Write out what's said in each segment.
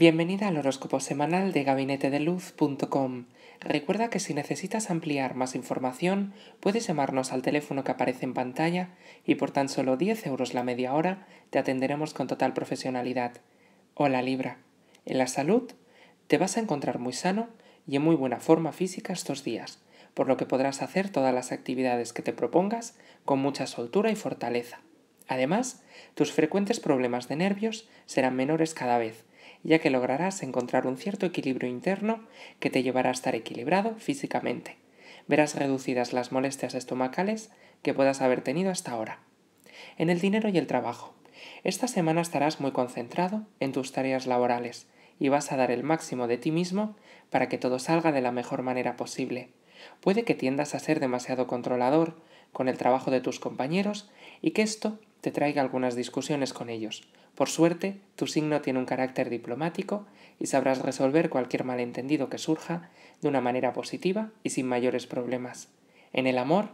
Bienvenida al horóscopo semanal de gabinetedeluz.com. Recuerda que si necesitas ampliar más información, puedes llamarnos al teléfono que aparece en pantalla y por tan solo 10 euros la media hora te atenderemos con total profesionalidad. Hola Libra. En la salud te vas a encontrar muy sano y en muy buena forma física estos días, por lo que podrás hacer todas las actividades que te propongas con mucha soltura y fortaleza. Además, tus frecuentes problemas de nervios serán menores cada vez ya que lograrás encontrar un cierto equilibrio interno que te llevará a estar equilibrado físicamente. Verás reducidas las molestias estomacales que puedas haber tenido hasta ahora. En el dinero y el trabajo. Esta semana estarás muy concentrado en tus tareas laborales y vas a dar el máximo de ti mismo para que todo salga de la mejor manera posible. Puede que tiendas a ser demasiado controlador con el trabajo de tus compañeros y que esto te traiga algunas discusiones con ellos, por suerte, tu signo tiene un carácter diplomático y sabrás resolver cualquier malentendido que surja de una manera positiva y sin mayores problemas. En el amor,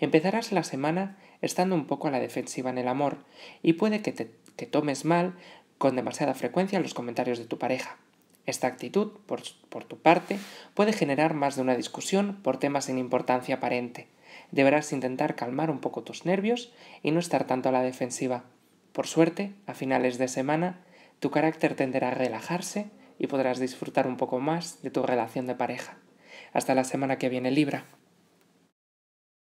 empezarás la semana estando un poco a la defensiva en el amor y puede que te tomes mal con demasiada frecuencia los comentarios de tu pareja. Esta actitud, por, por, tu parte, puede generar más de una discusión por temas sin importancia aparente. Deberás intentar calmar un poco tus nervios y no estar tanto a la defensiva. Por suerte, a finales de semana, tu carácter tenderá a relajarse y podrás disfrutar un poco más de tu relación de pareja. Hasta la semana que viene, Libra.